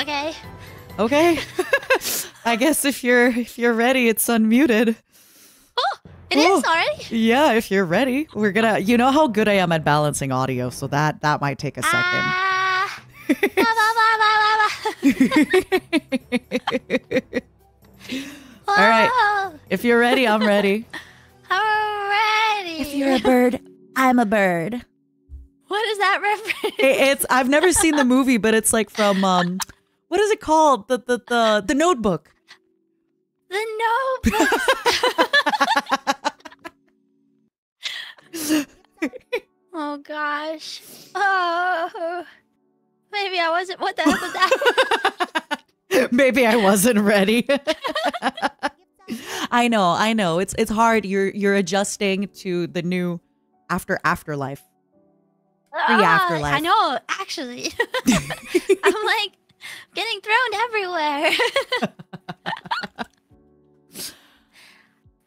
Okay. Okay. I guess if you're if you're ready, it's unmuted. Oh, it is Oh. already. Yeah, if you're ready, we're gonna. You know how good I am at balancing audio, so that that might take a second. Ah. Ba, ba, ba, ba, ba, ba. All right. If you're ready, I'm ready. Alrighty. If you're a bird, I'm a bird. what is that reference? It- it's I've never seen the movie, but it's like from um, what is it called? The the the the Notebook. The notebook. oh gosh. Oh. Maybe I wasn't. What the hell was that? Maybe I wasn't ready. I know, I know. It's it's hard. You're you're adjusting to the new after afterlife. Ah, afterlife. I know. Actually, I'm like getting thrown everywhere.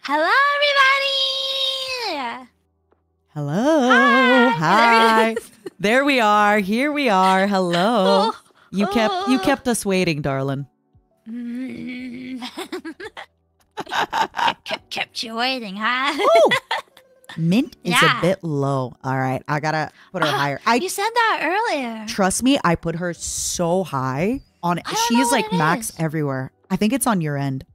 Hello, everybody. Hello. Hi. Hi. There. There we are. Here we are. Hello. Oh. You kept you Oh. kept us waiting, darling. Mm. kept, kept, kept you waiting, huh? Oh. Mint is Yeah. a bit low. All right. I got to put her Ah, higher. I you said that earlier. trust me, I put her so high on I She is like max is. everywhere. I think it's on your end.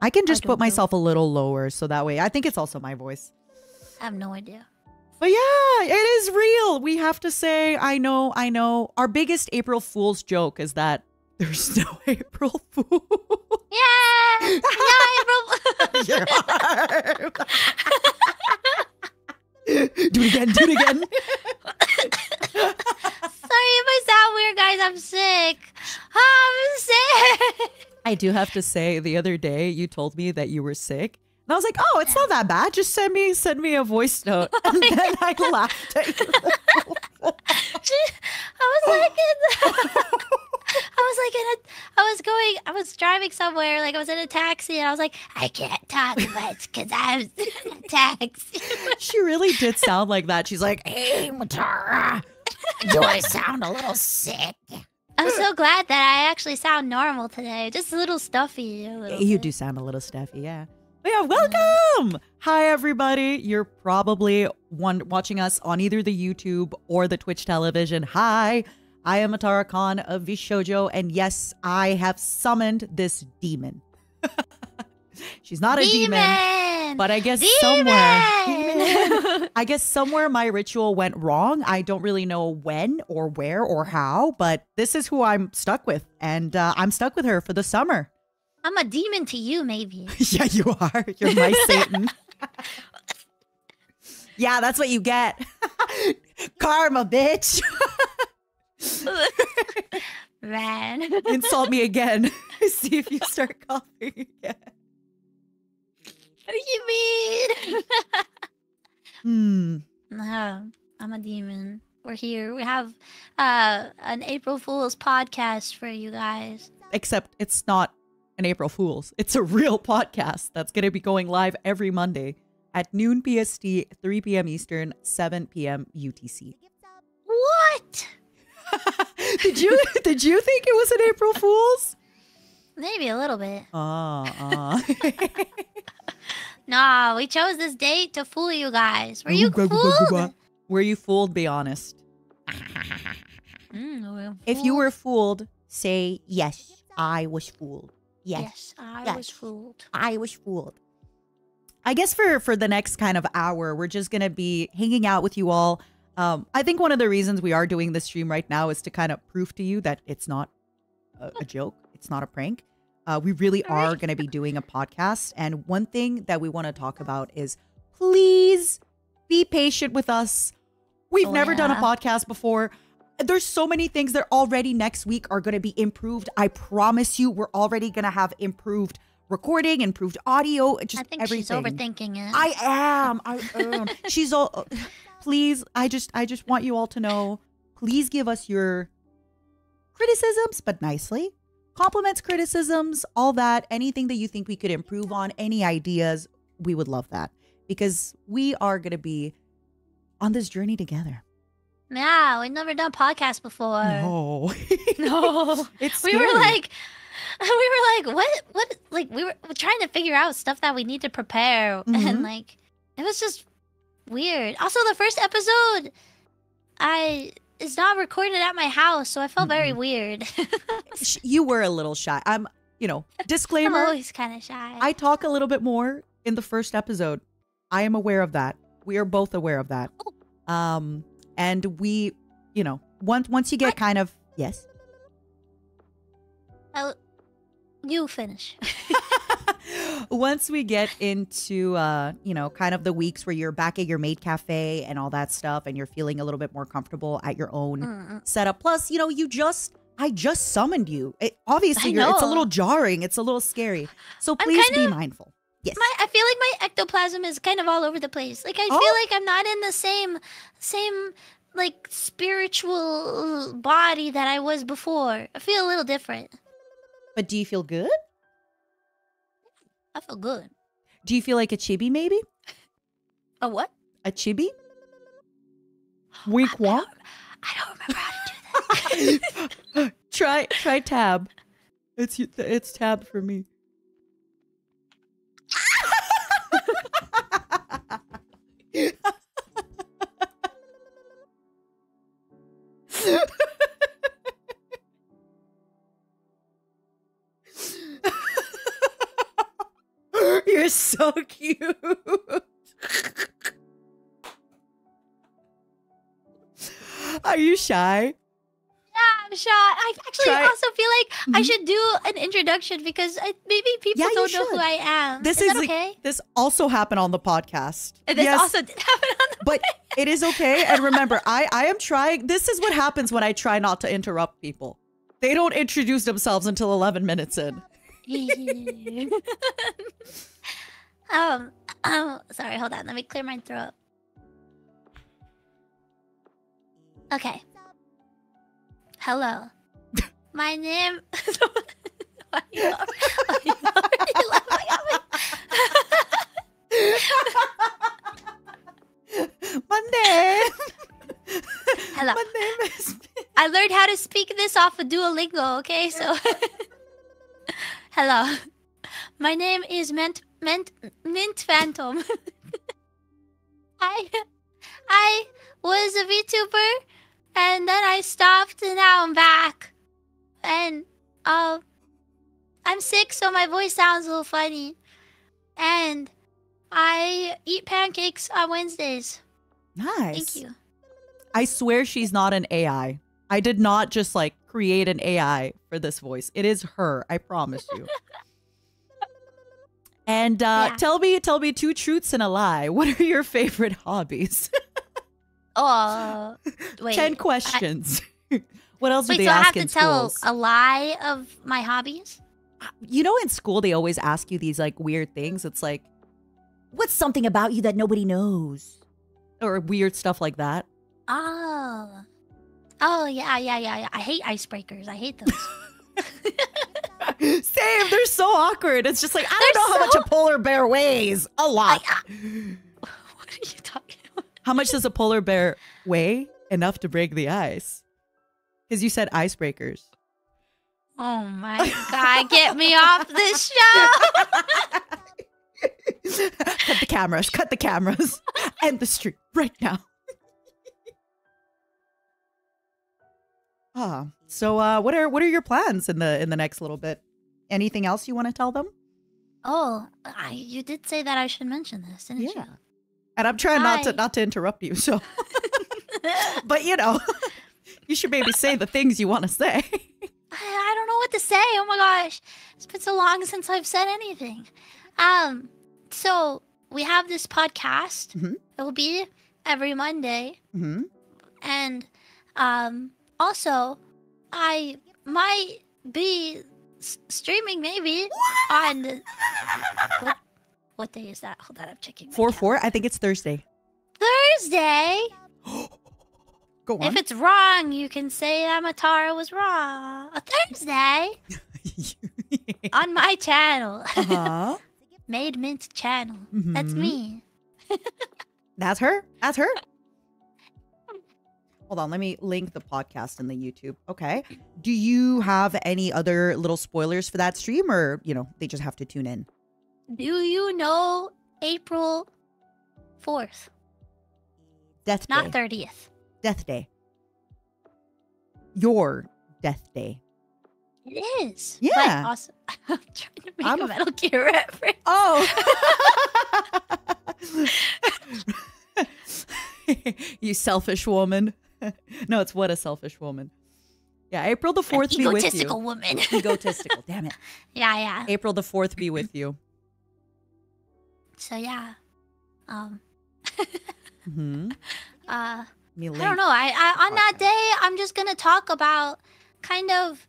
I can just don't put know. myself a little lower so that way I think it's also my voice. I have no idea. But yeah, it is real. We have to say, I know, I know. Our biggest April Fool's joke is that there's no April Fool. Yeah. yeah, April. Do have to say, the other day you told me that you were sick. And I was like, oh, it's not that bad. Just send me send me a voice note. And then I laughed at you. I was like in I was like in a I was going I was driving somewhere like I was in a taxi and I was like I can't talk much because I'm in a taxi. she really did sound like that. She's like, hey, Matara, do I sound a little sick? I'm so glad that I actually sound normal today. Just a little stuffy. A little You bit. do sound a little stuffy, yeah. But yeah, welcome. Hi, everybody. You're probably one watching us on either the YouTube or the Twitch television. Hi, I am Atara Kan of VShojo, and yes, I have summoned this demon. She's not a demon, Demon! but I guess Demon! somewhere, I guess somewhere my ritual went wrong. I don't really know when or where or how, but this is who I'm stuck with, and uh, I'm stuck with her for the summer. I'm a demon to you, maybe. Yeah, you are. You're my Satan. yeah, that's what you get. Karma, bitch. Man. Insult me again. See if you start coughing again. What do you mean? Hmm. No, I'm a demon. We're here. We have uh, an April Fool's podcast for you guys. Except it's not an April Fool's. It's a real podcast that's going to be going live every Monday at noon PST, 3 p.m. Eastern, 7 p.m. UTC. What? did you did you think it was an April Fool's? Maybe a little bit. Ah, uh, Nah, we chose this date to fool you guys. Were you fooled? Were you fooled? Be honest. Mm, we If you were fooled, say yes. I was fooled. Yes, yes, I Yes. was fooled. I was fooled. I guess for for the next kind of hour, we're just gonna be hanging out with you all. Um, I think one of the reasons we are doing this stream right now is to kind of prove to you that it's not a, a joke. It's not a prank. Uh, we really are going to be doing a podcast. And one thing that we want to talk about is please be patient with us. We've Oh, never done a podcast before. There's so many things that already next week are going to be improved. I promise you, we're already going to have improved recording, improved audio, just I think everything. she's overthinking it. I am. I am. She's all. Please, I just, I just want you all to know. Please give us your criticisms, but nicely. Compliments, criticisms, all that. Anything that you think we could improve on. Any ideas, we would love that because we are going to be on this journey together. Yeah, we've never done podcasts before. No. No. it's we were like we were like what what like we were trying to figure out stuff that we need to prepare Mhm. and like it was just weird also the first episode i is not recorded at my house so i felt very Mm-mm. weird you were a little shy. I'm, you know, disclaimer. i'm always kind of shy I talk a little bit more in the first episode. I am aware of that. We are both aware of that. Oh. Um, and we, you know, once once you get kind of yes. Oh, you finish once we get into uh, you know, kind of the weeks where you're back at your maid cafe and all that stuff and you're feeling a little bit more comfortable at your own Mm, setup. Plus, you know, you just I just summoned you. It, obviously, you're, it's a little jarring. It's a little scary. So please be kinda- mindful. Yes. my i feel like my ectoplasm is kind of all over the place like i Oh. feel like i'm not in the same same like spiritual body that i was before i feel a little different but do you feel good? I feel good Do you feel like a chibi maybe? a what A chibi? I wonk. don't, I don't remember how to do that. try try tab. It's it's tab for me. You're so cute. Are you shy? Yeah, I'm shy. I actually Try- also feel like I Mhm. should do an introduction because I, maybe people Yeah, don't know who. I am. This is, is okay? This also happened on the podcast. And this yes, also did happen on the but it is okay. And remember, I I am trying. This is what happens when I try not to interrupt people. They don't introduce themselves until 11 minutes in. um, um, sorry, hold on. Let me clear my throat. Okay. Hello. My name. Why you laugh- why are you laughing at me? Monday. Hello. My name is. I learned how to speak this off of Duolingo, okay? So Hello. My name is Mint Mint Mint Fantôme. I I was a VTuber and then I stopped and now I'm back. And uh I'm sick so my voice sounds a little funny. And I eat pancakes on Wednesdays. Nice. Thank you. I swear she's not an AI. I did not just like create an AI for this voice. It is her. I promise you. and uh, Yeah. tell me, tell me two truths and a lie. What are your favorite hobbies? Oh, wait. Ten I- questions. what else do Wait, they so I have to in tell a lie of my hobbies? you know, in school they always ask you these like weird things. It's like, what's something about you that nobody knows, or weird stuff like that. Oh. Oh, yeah, yeah, yeah, yeah. I hate icebreakers. I hate those. Same. They're so awkward. It's just like I They're don't know how much a polar bear weighs. A lot. what are you talking about? How much does a polar bear weigh? Enough to break the ice. Because you said icebreakers. Oh my god, get me off this show! cut the cameras. Cut the cameras. End the stream right now. ah. So uh what are what are your plans in the in the next little bit? Anything else you want to tell them? Oh, I, you did say that I should mention this, didn't Yeah. And I'm trying not to not to interrupt you. So but you know, you should maybe say the things you want to say. I, I don't know what to say. Oh my gosh. It's been so long since I've said anything. Um, so we have this podcast. Mhm. It will be every Monday. hmm And um also I might be s- streaming maybe on the- what, what day is that? Hold on, I'm checking. Four calendar. four. I think it's Thursday. Thursday. Go on. If it's wrong, you can say Amatara was wrong. A Thursday on my channel. uh-huh. Made Mint channel. That's Mhm. me. That's her. That's her. Hold on, let me link the podcast in the YouTube. Okay. Do you have any other little spoilers for that stream or, you know, they just have to tune in? Do you know April 4th? Death Not Day. 30th. Death Day. Your Death Day. It is. Yeah. Also, I'm trying to make I'm a a- Metal Gear reference. Oh. you selfish woman. no, it's what a selfish woman. Yeah, April the 4th be with you. Egotistical woman. Egotistical, damn it. yeah, yeah. April the 4th be with you. So yeah. Um hmm uh Me I don't know. I, I on that day I'm just gonna talk about kind of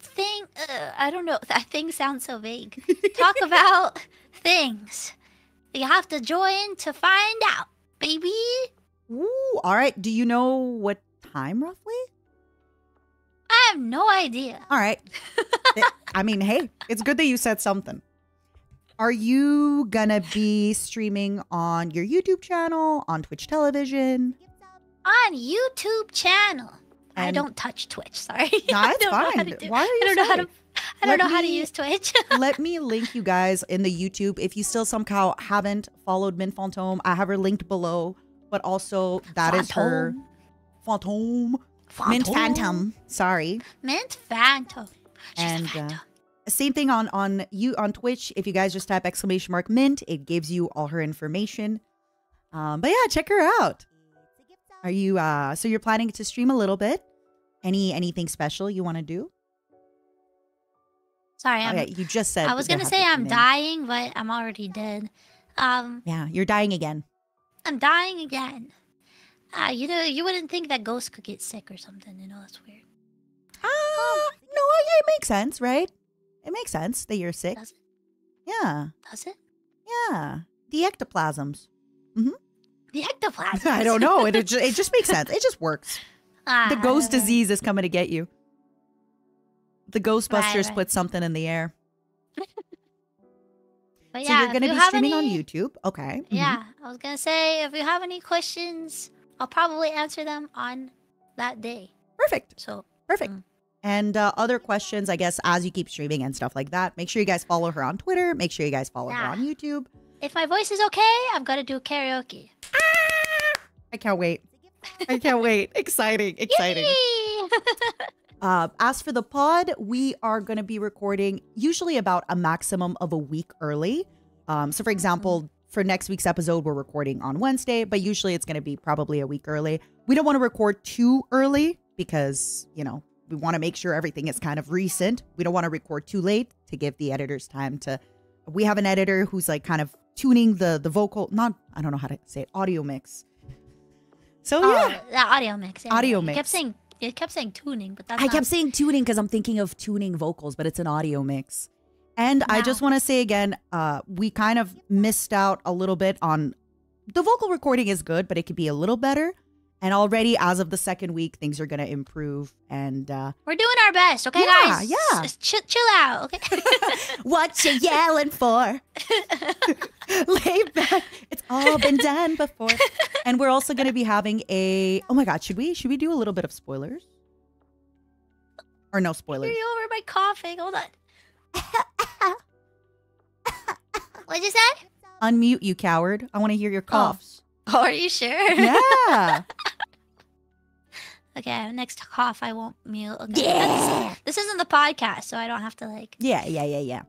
thing uh, I don't know. That thing sounds so vague. talk about things. You have to join to find out, baby. Ooh, all right. Do you know what time roughly? I have no idea. All right. Eh, I mean, hey, it's good that you said something. Are you gonna be streaming on your YouTube channel, on Twitch television? On YouTube channel. I don't touch Twitch, sorry. No, I don't know how fine. to do- Why are you I don't know how to sorry? I don't know how to use Twitch. Let me link you guys in the YouTube. If you still somehow haven't followed Mint Fantôme, I have her linked below. But also, that is her Fantôme. Mint Phantom. Sorry. Mint Phantom. She's And, uh. Same thing on on you on Twitch. If you guys just type exclamation mark Mint, it gives you all her information. Um, but yeah, check her out. Are you uh so you're planning to stream a little bit? Any anything special you want to do? Sorry, Oh, I'm, yeah, you just said I was gonna say I'm in. dying, but I'm already dead. Um, Yeah, you're dying again. I'm dying again. Uh, you know, you wouldn't think that ghosts could get sick or something. You know, that's weird. Ah, no, yeah, it makes sense, right? It makes sense that you're sick. Does it? Yeah, Does it? yeah. The ectoplasms. Hmm. The ectoplasm. I don't know. It it just, it just makes sense. It just works. The ghost disease is coming to get you. The Ghostbusters right. put something in the air. But so yeah, you're going to you be streaming on YouTube. Okay. mhm. Yeah, I was gonna say if you have any questions, I'll probably answer them on that day. Perfect. So Perfect. Mm. And uh, other questions, I guess, as you keep streaming and stuff like that, make sure you guys follow her on Twitter. Make sure you guys follow her on YouTube. if my voice is okay, I'm gonna do karaoke. I can't wait. I can't wait. Exciting. Exciting. Uh, as for the pod, we are going to be recording usually about a maximum of a week early. Um, so, for example, for next week's episode, we're recording on Wednesday, but usually it's going to be probably a week early. We don't want to record too early because, you know, we want to make sure everything is kind of recent. We don't want to record too late to give the editors time to. We have an editor who's like kind of tuning the the vocal, not I don't know how to say it, audio mix. So oh, yeah, the audio mix. yeah, Audio. You mix. kept saying you kept saying tuning, but that's I not- kept saying tuning because I'm thinking of tuning vocals, but it's an audio mix. And I just want to say again, uh, we kind of missed out a little bit on the vocal recording is good, but it could be a little better. And already, as of the second week, things are going to improve. And uh, We're doing our best, okay, Yeah, guys? yeah. Just chill, chill out, okay? what you yelling for? Lay back. It's all been done before. And we're also going to be having a. Oh my God, should we should we do a little bit of spoilers? Or no spoilers? you over my coughing. Hold on. What'd you say? Unmute, you coward. I want to hear your coughs. Oh, are you sure? Yeah. okay, next cough I won't mute. Okay. Yeah. This isn't the podcast, so I don't have to like. yeah, yeah, yeah, yeah.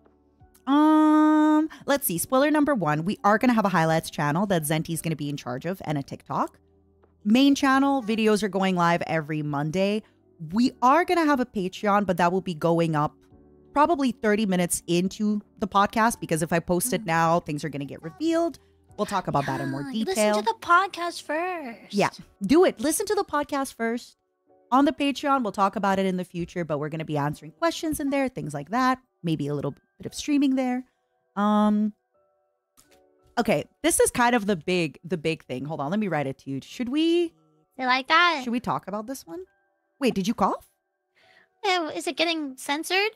Um, let's see. Spoiler number one: We are gonna have a highlights channel that Zenti's gonna be in charge of, and a TikTok. Main channel videos are going live every Monday. We are gonna have a Patreon, but that will be going up probably 30 minutes into the podcast because if I post it now, things are gonna get revealed. We'll talk about that in more detail. Listen to the podcast first. Yeah. do it. Listen to the podcast first. On the Patreon, we'll talk about it in the future, but we're going to be answering questions in there, things like that. Maybe a little bit of streaming there. Um Okay, this is kind of the big the big thing. Hold on, let me write it to you. Should we You like that? should we talk about this one? Wait, did you cough? Eh, Is it getting censored?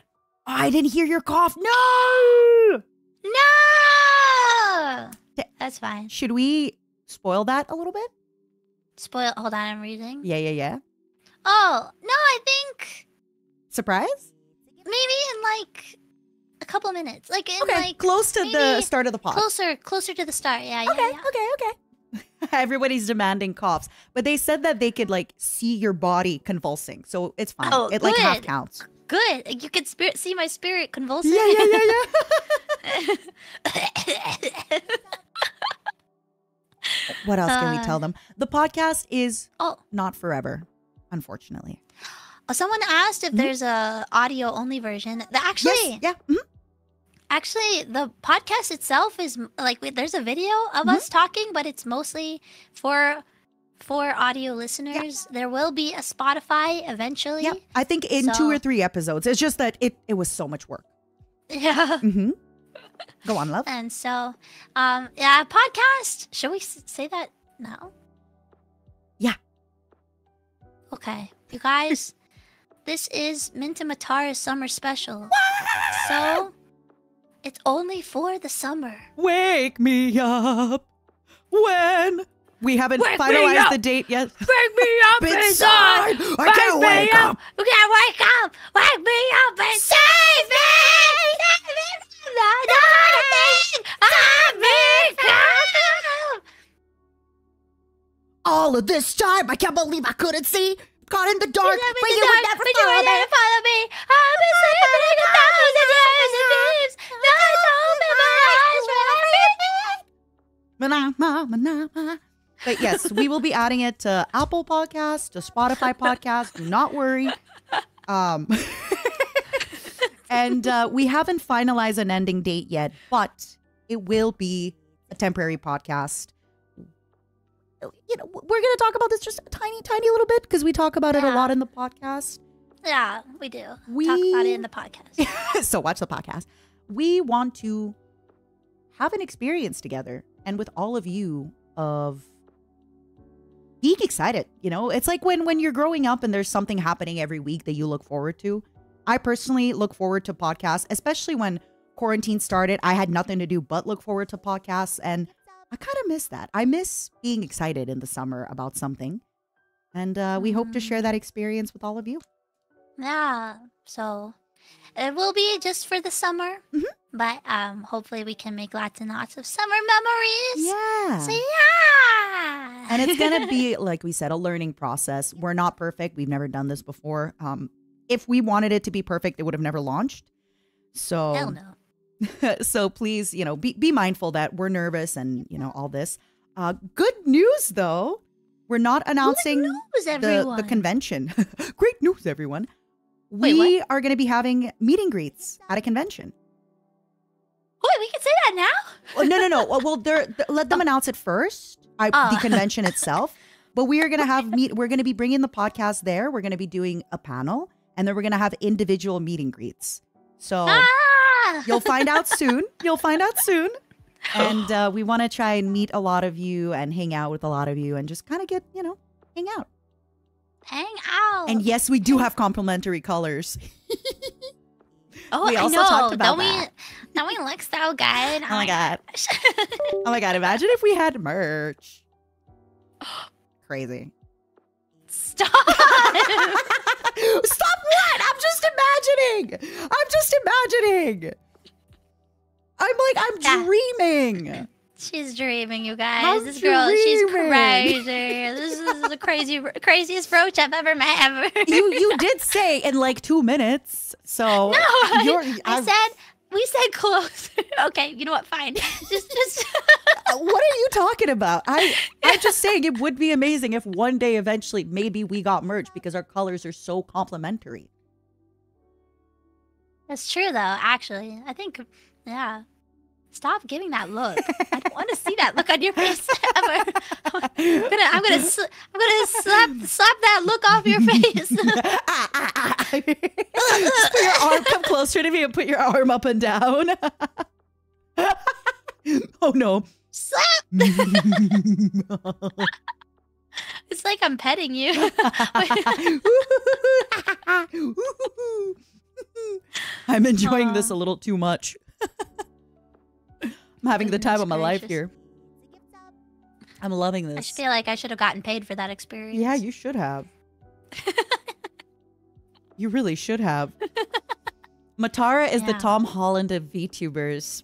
Oh, I didn't hear your cough. No! No. Th- That's fine. Should we spoil that a little bit? Spoil. Hold on, I'm reading. Yeah, yeah, yeah. Oh no, I think Surprise? maybe in like a couple minutes, like in Okay, like close to the start of the pod. closer, closer to the start. Yeah, yeah, okay, yeah. okay, okay. Everybody's demanding coughs, but they said that they could like see your body convulsing, so it's fine. Oh, it like half counts. Good. You could spirit see my spirit convulsing. Yeah, yeah, yeah, yeah. what else can we Uh, tell them? The podcast is oh, not forever, unfortunately. oh, someone asked if Mhm. there's a audio only version. Actually, yes, yeah. mhm. actually, the podcast itself is like there's a video of Mhm. us talking, but it's mostly for for audio listeners. There will be a Spotify eventually. Yeah, I think in two or three episodes. It's just that it it was so much work. Yeah. hmm Go on, love. And so, um, yeah, podcast. Should we say that now? Yeah. Okay, you guys, this is Minta Matara's summer special. So, it's only for the summer. Wake me up when we haven't Wake finalized the date yet. Wake me up Inside, I can't wake up. You can't wake up! Wake me up and save me! Save me from the darkness! I'm become- All of this time, I can't believe I couldn't see. Caught in the dark, But but you would never but you would follow never me. follow me. I've been sleeping a thousand years and leaves. Nights open my eyes Ma-na-ma-ma-na-ma. But yes, we will be adding it to Apple Podcast, to Spotify Podcast. Do not worry. Um, and uh, we haven't finalized an ending date yet, but it will be a temporary podcast. You know, we're going to talk about this just a tiny, tiny little bit because we talk about it a lot in the podcast. Yeah, we do. We talk about it in the podcast. so watch the podcast. We want to have an experience together and with all of you of being excited. You know, it's like when when you're growing up and there's something happening every week that you look forward to. I personally look forward to podcasts, especially when quarantine started. I had nothing to do but look forward to podcasts and I kind of miss that. I miss being excited in the summer about something. And uh, we hope to Mm. share that experience with all of you. Yeah. So it will be just for the summer. Mhm. But um hopefully we can make lots and lots of summer memories. Yeah. So yeah. and it's gonna be like we said a learning process we're not perfect we've never done this before um if we wanted it to be perfect it would have never launched. So Hell no. so please you know be, be mindful that we're nervous and you know all this. Uh good news though we're not announcing news, the, the convention. Great news everyone. Wait, we are going to be having meet and greets at a convention. Wait, we can say that now? well, no no no. Well, well they're, th- let them announce it first I, Oh. the convention itself. But we are going to have meet we're going to be bringing the podcast there. We're going to be doing a panel and then we're going to have individual meet and greets so Ah! you'll find out soon you'll find out soon and uh, we want to try and meet a lot of you and hang out with a lot of you and just kind of get you know hang out Hang out. and yes we do have complimentary colors oh, we I know. talked about don't that. we? Don't we look so good? oh my god oh my god imagine if we had merch crazy Stop. Stop what? I'm just imagining. I'm just imagining. I'm like, I'm Yeah. dreaming. she's dreaming, you guys. I'm this girl, she's crazy. this is the crazy, craziest roach I've ever met. Ever. You you did say in like two minutes. So No, I- you're, I said we said close. okay, you know what? Fine. Just, just. uh, what are you talking about? I I'm just saying it would be amazing if one day eventually maybe we got merged because our colors are so complementary. That's true, though. Actually, I think, yeah. Stop giving that look. I don't want to see that look on your face ever. I'm gonna, I'm gonna, sl- I'm gonna slap, slap that look off your face. Ah, ah, ah. Put your arm come closer to me and put your arm up and down. oh no. slap. It's like I'm petting you. I'm enjoying this a little too much. I'm having the time of my life here. I'm loving I this. just feel like I should have gotten paid for that experience. Yeah, you should have. you really should have. Matara is the Tom Holland of VTubers.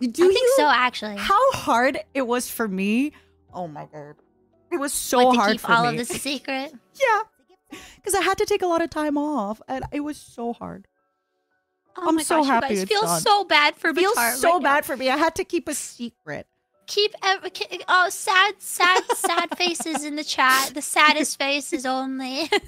Do I think you? so, actually. How hard it was for me? Oh my god, it was so Like, hard keep for all me. of this secret. yeah, because I had to take a lot of time off, and it was so hard. Oh I'm so gosh, happy You guys feel so bad for It feels so right now. bad for me. I had to keep a secret. Keep every, oh sad, sad, sad faces in the chat. The saddest faces only.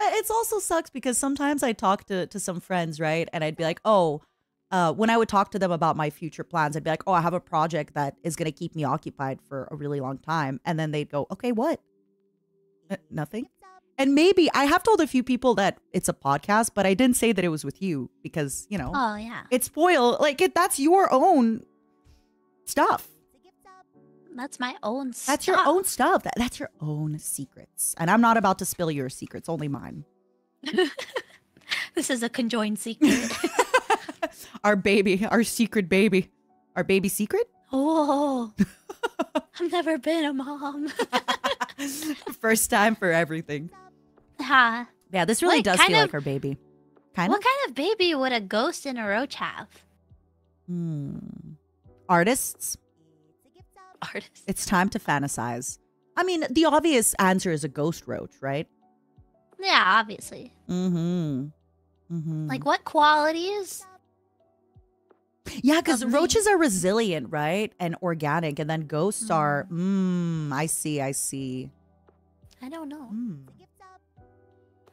It's also sucks because sometimes I talk to to some friends, right? And I'd be like, "Oh, uh, when I would talk to them about my future plans, I'd be like, "Oh, I have a project that is going to keep me occupied for a really long time." And then they'd go, "Okay, what?" "Uh, nothing. And maybe I have told a few people that it's a podcast, but I didn't say that it was with you because, you know, oh yeah, it's spoil like it that's your own stuff. that's my own. Stuff. That's your own stuff. That, that's your own secrets. And I'm not about to spill your secrets, only mine. This is a conjoined secret. our baby, our secret baby. Our baby secret? oh, I've never been a mom. First time for everything. Huh? Yeah, this really Like, does feel of- like her baby. Kind What of. kind of baby would a ghost and a roach have? Hmm. Artists, Artist. it's time to fantasize. I mean, the obvious answer is a ghost roach, right? Yeah, obviously. Mm-hmm. Mm-hmm. Like what qualities? yeah, because roaches are resilient, right? And organic, and then ghosts are. Mm, I see. I see. I don't know. Mm.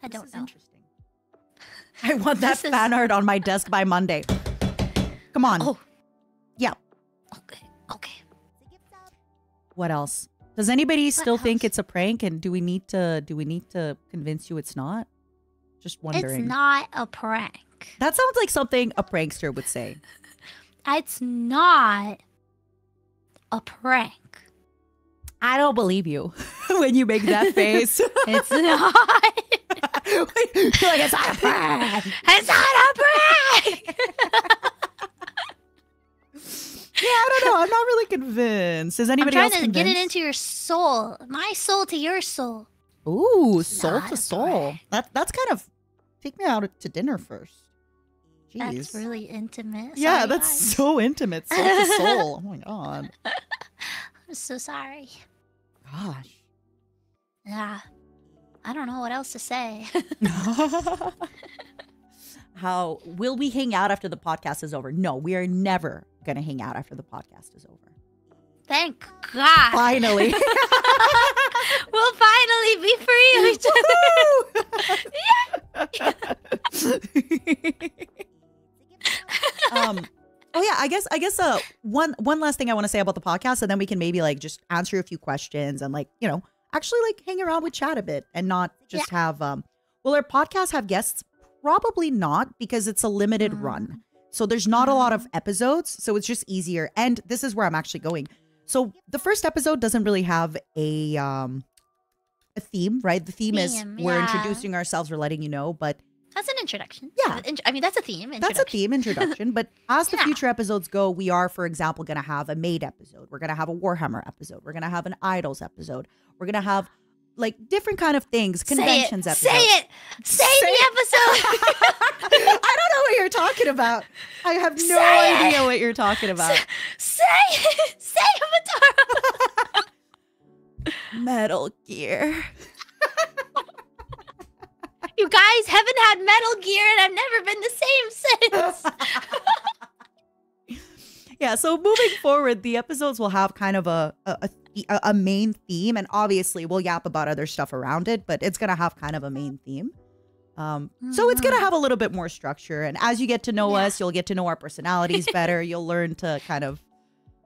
I don't know. Interesting. I want that This is- fan art on my desk by Monday. Come on. Oh. Yeah. Okay. Okay. What else? Does anybody still think it's a prank? And do we need to do we need to convince you it's not? Just wondering. It's not a prank. That sounds like something a prankster would say. It's not a prank. I don't believe you when you make that face. It's not. You're like it's not a prank. It's not a prank. Yeah, I don't know. I'm not really convinced. Is I'm anybody trying else to get it into your soul. My soul to your soul. Ooh, It's soul to soul. That that's kind of take me out to dinner first. Jeez. That's really intimate. yeah, Sorry, that's guys. so intimate, soul to soul. Oh my god. I'm so sorry. Gosh. Yeah. I don't know what else to say. How will we hang out after the podcast is over? No, we are never gonna hang out after the podcast is over. Thank God. Finally. we'll finally be free of each um oh yeah i guess i guess uh one one last thing i want to say about the podcast and then we can maybe like just answer a few questions and like you know actually like hang around with chat a bit and not just have um will our podcast have guests probably not because it's a limited Mm. run. So there's not a lot of episodes so it's just easier. And this is where i'm actually going. So the first episode doesn't really have a um a theme right? The theme, is we're yeah. introducing ourselves we're letting you know but That's an introduction. Yeah. I mean, that's a theme. that's a theme introduction. But as the Yeah. future episodes go, we are, for example, going to have a Maid episode. We're going to have a Warhammer episode. We're going to have an Idols episode. We're going to have like different kind of things, conventions say it. episodes. Say it. Say, Say the episode. I don't know what you're talking about. I have no Say it. idea what you're talking about. say it. Say Avatar. Metal Gear. You guys haven't had Metal Gear, and I've never been the same since. yeah. So moving forward, the episodes will have kind of a a, a a main theme, and obviously we'll yap about other stuff around it, but it's gonna have kind of a main theme. Um, so it's gonna Mhm. have a little bit more structure, and as you get to know Yeah. us, you'll get to know our personalities better. you'll learn to kind of,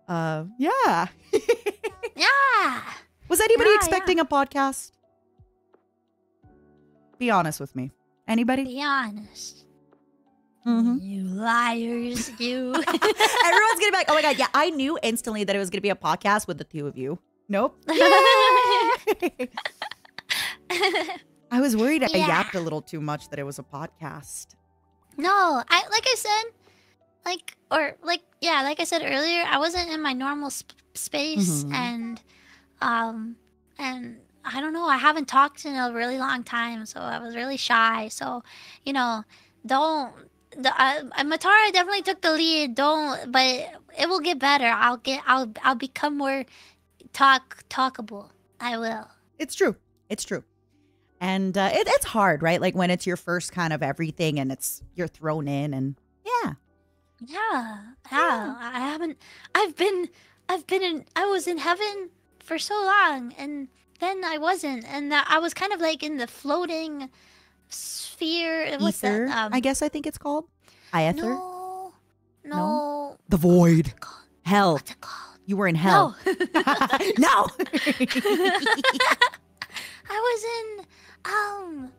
uh, yeah. yeah. Was anybody Yeah, expecting a podcast? Be honest with me. Anybody? Be honest. Mhm. You liars, you. Everyone's gonna be like, "Oh my god, yeah!" I knew instantly that it was gonna be a podcast with the two of you. Nope. I was worried I yapped a little too much that it was a podcast. no, I like I said, like or like yeah, like I said earlier, I wasn't in my normal sp- space Mhm. and um and I don't know, I haven't talked in a really long time, so I was really shy. So, you know, don't the uh, Matara definitely took the lead. Don't, but it will get better. I'll get, I'll, I'll become more talk talkable. I will. It's true. It's true. And uh, it, it's hard, right? Like when it's your first kind of everything and it's you're thrown in and yeah. Yeah, yeah. I haven't. I've been. I've been in. I was in heaven for so long, and then I wasn't, and that- I was kind of like in the floating sphere. What's Ether, that? Um, I guess I think it's called. Iether. No, no. The void. What's it? Hell. What's it called? You were in hell. No. no. I was in. Um.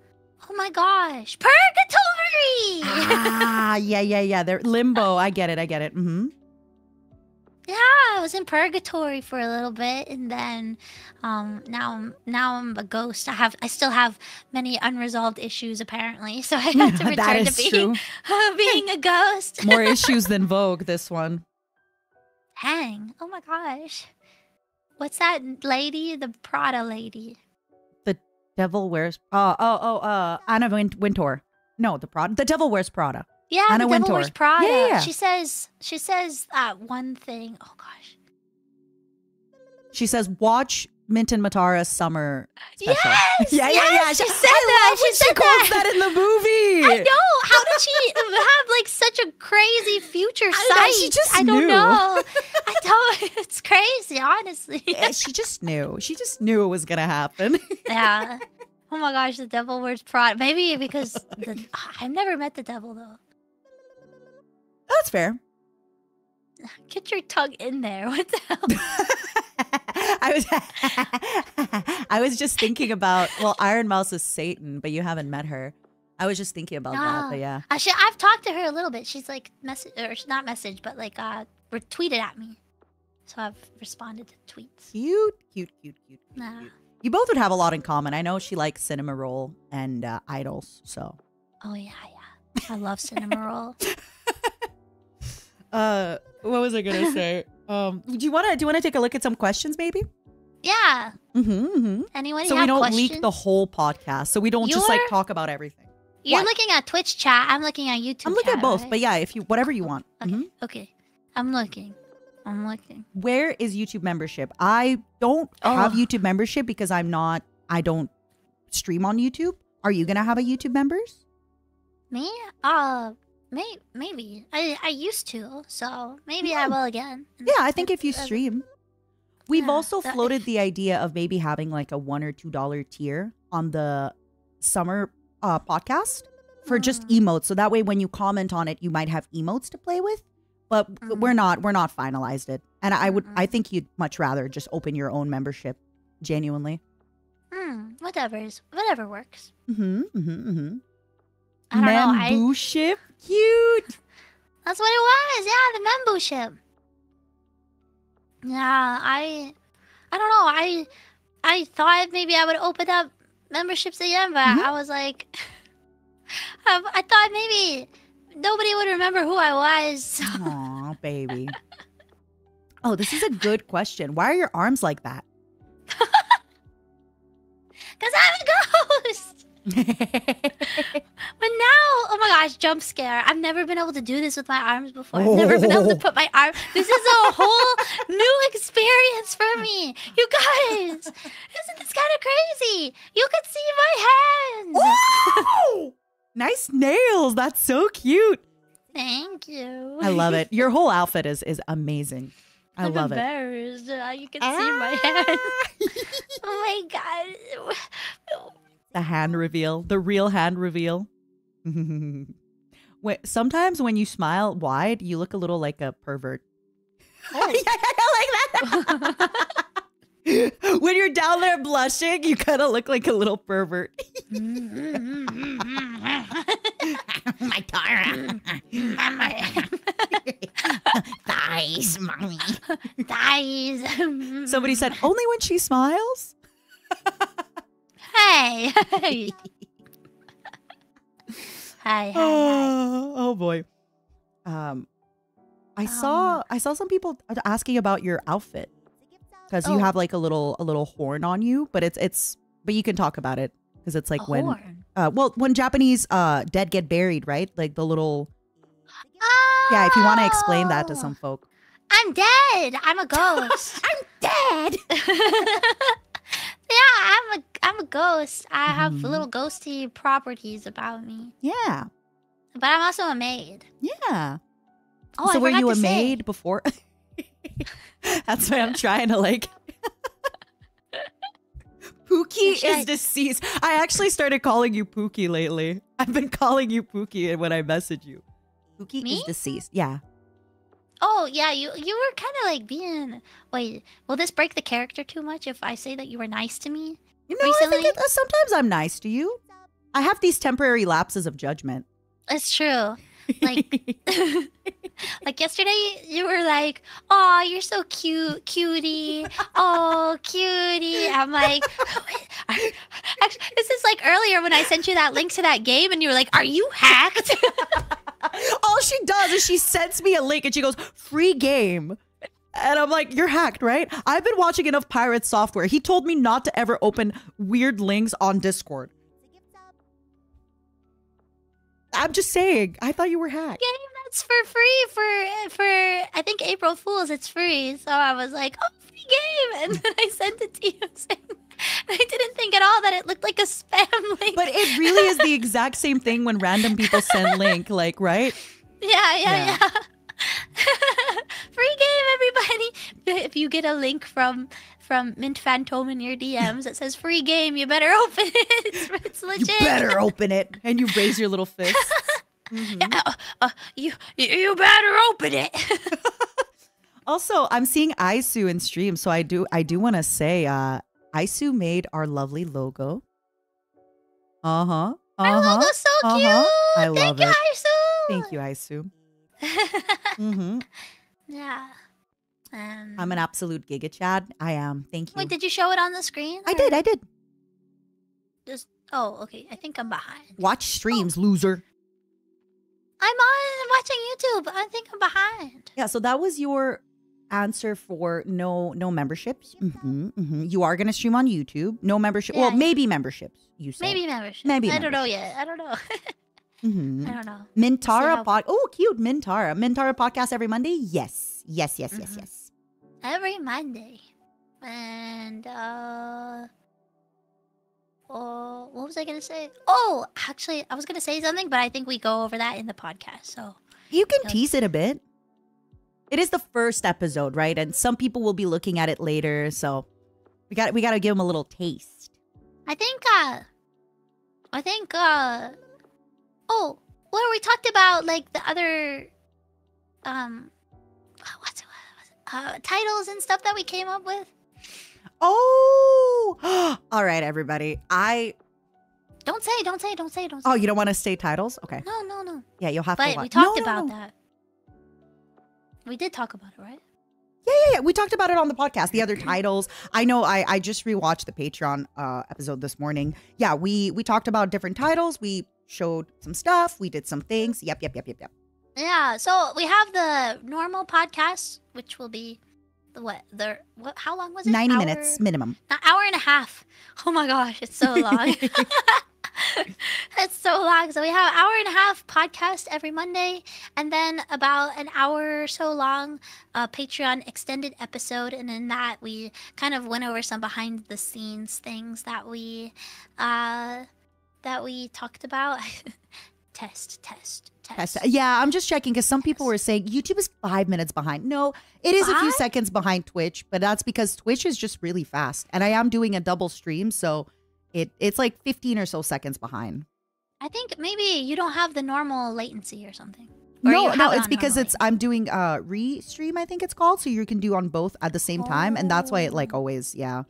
Oh my gosh, purgatory. ah, yeah, yeah, yeah. They're limbo. I get it. I get it. Mm-hmm. Yeah, I was in purgatory for a little bit, and then, um, now I'm now I'm a ghost. I have I still have many unresolved issues apparently, so I had to return to being being a ghost. More issues than Vogue. This one. Hang! Oh my gosh, what's that lady? The Prada lady. The devil wears. Uh, oh, oh, uh, Anna Wintour. No, the Prada. The Devil wears Prada. Yeah, Anna the Devil Wears Prada. Yeah, yeah. She says she says that one thing. Oh gosh. She says, "Watch Mint and Matara's summer special." Yes! yeah, yeah, yes, yeah. She said I that. She said she quotes that. that in the movie. I know. How did she have like such a crazy future sight? don't know, she just I don't knew. know. I don't. It's crazy, honestly. Yeah, she just knew. She just knew it was gonna happen. yeah. Oh my gosh, the devil wears Prada. Maybe because the, I've never met the devil though. That's fair. Get your tongue in there. What the hell? I was I was just thinking about well, Ironmouse is Satan, but you haven't met her. I was just thinking about that, No. but yeah. Actually, I've talked to her a little bit. She's like message or not message, but like uh retweeted at me. So I've responded to tweets. Cute, cute, cute, cute. cute, Nah. cute. You both would have a lot in common. I know she likes Cinnamoroll and uh, idols, so. Oh yeah, yeah. I love cinema roll. Uh, what was I gonna say? Um, do you want to do you want to take a look at some questions, maybe? Yeah. Mm-hmm. mm-hmm. Anyone So we don't questions? leak the whole podcast. So we don't just like talk about everything. You're What? looking at Twitch chat. I'm looking at YouTube. I'm looking at both, right? but yeah, if you whatever you want. Okay. Mhm. Okay. I'm looking. I'm looking. Where is YouTube membership? I don't have Oh. YouTube membership because I'm not. I don't stream on YouTube. Are you gonna have a YouTube members? Me? Uh, may maybe. I I used to, so maybe I Hmm. will again. Yeah, I think if you stream. We've yeah, also floated the idea of maybe having like a one or two dollar tier on the summer uh, podcast for just Mm. emotes. So that way, when you comment on it, you might have emotes to play with. But Mm. we're not. We're not finalized it. And I would. I Mm-mm. think you'd much rather just open your own membership. Genuinely. Hmm. Whatever is whatever works. Mm-hmm. Mm-hmm. Mm-hmm. I don't know. I. Cute. that's what it was. Yeah, the membership. Yeah, I I don't know. I I thought maybe I would open up memberships again, but Mhm. I was like, I, I thought maybe nobody would remember who I was. Aw, baby. Oh, this is a good question. Why are your arms like that? Cause I'm a ghost. But now, oh my gosh, jump scare. I've never been able to do this with my arms before. I've never been able to Oh. put my arm. This is a whole new experience for me. You guys, isn't this kind of crazy? You can see my hands. Nice nails. That's so cute. Thank you. I love it. Your whole outfit is is amazing. I I'm love it. embarrassed. Uh, you can see my hands. Ah! Oh my god. the hand reveal, the real hand reveal. Wait, sometimes when you smile wide, you look a little like a pervert. Oh. yeah, like that. when you're down there blushing, you kind of look like a little pervert. Matara. Thighs, mommy. Thighs. Somebody said, only when she smiles? Hey. Hi, hi, hi. Oh, oh boy. Um, I saw Um, I saw some people asking about your outfit because you Oh. have like a little a little horn on you, but it's it's but you can talk about it because it's like a when horn. uh well when Japanese uh dead get buried, right? Like the little yeah. If you want to explain that to Oh, some folk, I'm dead. I'm a ghost. I'm dead. yeah, I'm a I'm a ghost. I have Mhm. little ghosty properties about me. Yeah, But I'm also a maid. yeah. Oh, so I were you a say. maid before? That's why I'm trying to like. Pookie is deceased. I actually started calling you Pookie lately. I've been calling you Pookie when I message you. Pookie is deceased. Yeah. Oh yeah, you you were kind of like being. Wait, will this break the character too much if I say that you were nice to me? You know, I think it, uh, sometimes I'm nice to you. I have these temporary lapses of judgment. It's true. Like- Like yesterday, you were like, "Oh, you're so cute, cutie. Oh, cutie." I'm like, actually, this is like earlier when I sent you that link to that game, and you were like, "Are you hacked?" All she does is she sends me a link and she goes, free game. And I'm like, you're hacked, right? I've been watching enough pirate software. He told me not to ever open weird links on Discord. I'm just saying. I thought you were hacked. game that's for free for for I think April Fools. It's free, so I was like, "Oh, free game," and then I sent it to you. Saying, I didn't think at all that it looked like a spam link. But it really is the exact same thing when random people send link, like, right? Yeah, yeah, Yeah. yeah. Free game, everybody! If you get a link from from Mint Fantôme in your DMs that says "free game," you better open it. It's, it's You better open it. And you raise your little fist. Mhm. Yeah, uh, uh, you you you better open it. Also, I'm seeing Isu in stream, so I do I do want to say uh Isu made our lovely logo. Uh-huh. Our Uh-huh. logo's so uh-huh. cute. I Thank love you, it. Isu. Thank you, Isu. Mm-hmm. yeah. Um, I'm an absolute giga chad. I am. Thank you. Wait, did you show it on the screen? I or did, I did. Just oh, okay. I think I'm behind. Watch streams, loser. I'm on watching YouTube. I think I'm behind. Yeah, so that was your answer for no no memberships. hmm hmm You are gonna stream on YouTube. No membership. well, Yeah. maybe memberships. You said Maybe membership. Maybe I don't know yet. I don't know. hmm I don't know. Mintara how- pod. Oh, cute Mintara. Mintara podcast every Monday. Yes, yes, yes, yes, Mhm. yes. Every Monday. And uh Oh, what was I gonna say? Oh, actually, I was gonna say something, but I think we go over that in the podcast. So You can Yep. tease it a bit. It is the first episode, right? And some people will be looking at it later, so we got we got to give them a little taste. I think, uh, I think, uh, oh, well, we talked about like the other, um, what's what was it? Uh, titles and stuff that we came up with. Oh, all right, everybody. I Don't say, don't say, don't say, don't say. oh, you don't want to say titles? Okay, No, no, no. yeah, you'll have to. But we talked No, no, about no. that. We did talk about it, right? Yeah, yeah, yeah. We talked about it on the podcast. The other titles. I know. I I just rewatched the Patreon uh, episode this morning. Yeah, we we talked about different titles. We showed some stuff. We did some things. Yep, yep, yep, yep, yep. Yeah. So we have the normal podcast, which will be the what? The what? How long was it? Ninety Hour- minutes minimum. An hour and a half. Oh my gosh, it's so long. it's so long. So we have an hour and a half podcast every Monday, and then about an hour or so long uh, Patreon extended episode. And in that, we kind of went over some behind the scenes things that we uh, that we talked about. test, test, test. Test- Yeah, I'm just checking because some people were saying YouTube is five minutes behind. No, it is a few seconds behind Twitch, but that's because Twitch is just really fast, and I am doing a double stream, so it it's like 15 or so seconds behind. I think maybe you don't have the normal latency or something. Or No, no, it it's because it's I'm doing uh re-stream, I think it's called, so you can do on both at the same time, and that's why it like Oh. always, yeah.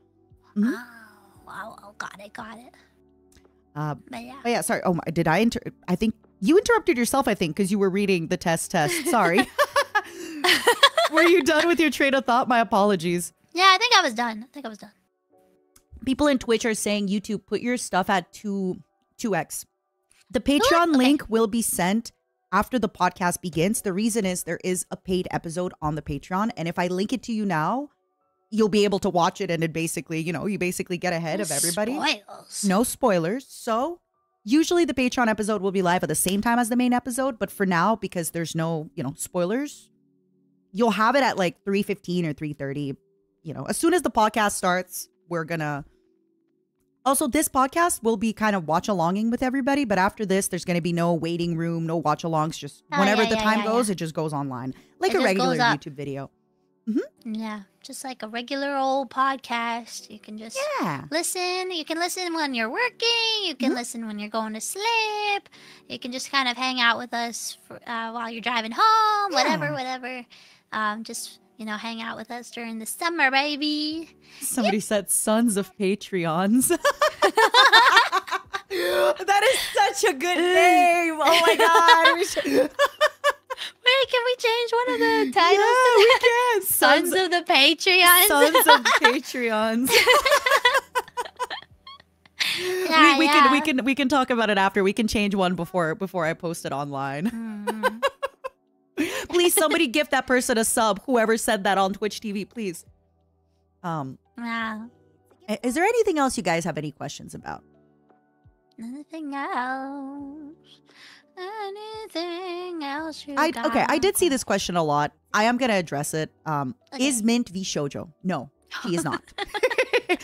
latency. Mhm. Oh, wow, oh, got it, got it. Uh, yeah. oh yeah, sorry. Oh, my, did I inter? I think you interrupted yourself. I think because you were reading the test test. Sorry. were you done with your train of thought? My apologies. Yeah, I think I was done. I think I was done. people in Twitch are saying YouTube put your stuff at two two x. The Patreon Okay. link will be sent after the podcast begins. The reason is there is a paid episode on the Patreon. And if I link it to you now, you'll be able to watch it. And it basically, you know, you basically get ahead of everybody. Spoils. No spoilers. So usually the Patreon episode will be live at the same time as the main episode. But for now, because there's no, you know, spoilers, you'll have it at like 3.15 or 3.30. You know, as soon as the podcast starts, we're gonna also, this podcast will be kind of watch alonging with everybody, but after this, there's going to be no waiting room, no watch alongs. Just Oh, whenever yeah, the yeah, time yeah, goes, it just goes online like It a regular. YouTube video. Yeah, just like a regular old podcast. You can just Yeah. listen. You can listen when you're working. You can Mhm. listen when you're going to sleep. You can just kind of hang out with us for, uh, while you're driving home. Whatever, Yeah. whatever. Um, just you know, hang out with us during the summer, baby. Somebody said sons of Patreons. that is such a good name. Oh my god. Wait, can we change one of the titles? yeah, we can. Sons of the Patreon. Sons of Patreons. Yeah, we, we can we can we can talk about it after. We can change one before before I post it online. Mhm. please somebody give that person a sub whoever said that on twitch tv please um Wow. i- is there anything else you guys have any questions about Anything else? Anything else you i okay i did see this question a lot. I am gonna address it. Um Okay. is mint VShojo? No she is not um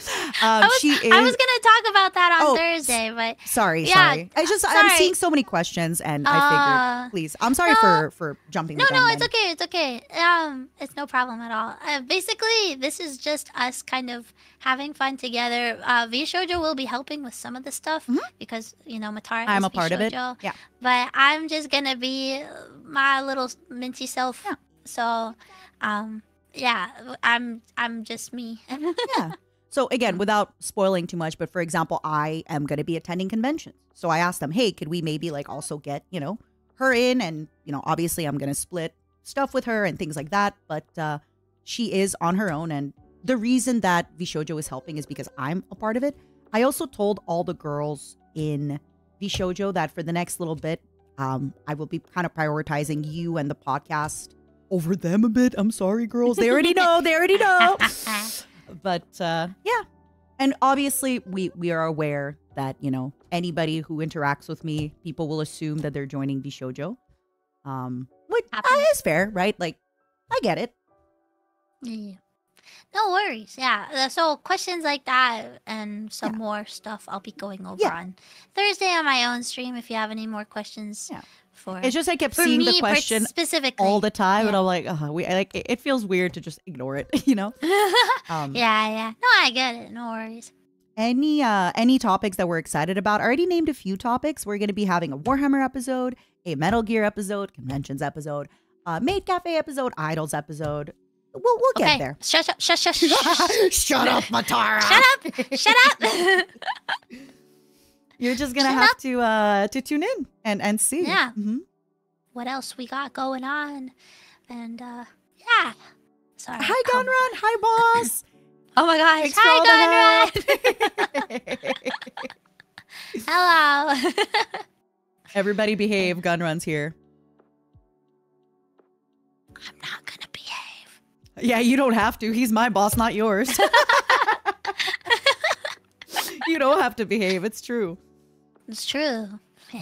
I was, she is I was gonna talk about that on Oh, Thursday, but sorry yeah, sorry i just i'm seeing so many questions and i uh, figured please i'm sorry no. for for jumping no, no, it's then. okay, it's okay. Um, it's no problem at all. Uh, basically, this is just us kind of having fun together. Uh, VShojo will be helping with some of the stuff Mhm. because you know Matara. i'm a part of it yeah but I'm just gonna be my little minty self. Yeah. So, um, yeah, I'm I'm just me. yeah. So again, without spoiling too much, but for example, I am going to be attending conventions. So I asked them, "Hey, could we maybe like also get, you know, her in and, you know, obviously I'm going to split stuff with her and things like that, but uh she is on her own and the reason that VShojo is helping is because I'm a part of it. I also told all the girls in VShojo that for the next little bit, um, I will be kind of prioritizing you and the podcast over them a bit. I'm sorry, girls. They already know. They already know but uh yeah and obviously we we are aware that you know anybody who interacts with me people will assume that they're joining VShojo um which uh, is fair right like i get it Yeah. No worries. Yeah. uh, So questions like that and some Yeah. more stuff I'll be going over Yeah. on Thursday on my own stream. If you have any more questions Yeah. For it's just i kept for seeing me the question specifically. all the time and i'm like uh, we I like it it feels weird to just ignore it you know um yeah, yeah. No, I get it. No worries. any uh any topics that we're excited about I already named a few topics we're going to be having a warhammer episode a metal gear episode conventions episode uh maid cafe episode idols episode we'll we'll get there Shut up. Shut. Shut. Shut. shut up matara Shut up. Shut up. You're just gonna Shut have to uh to tune in and and see Yeah. Mhm. what else we got going on? And uh yeah. Sorry. hi um, gunrun hi boss Oh my gosh. Thanks Hi, GunRun. Hello. everybody behave gunrun's here I'm not gonna behave. yeah you don't have to he's my boss not yours you don't have to behave it's true It's true.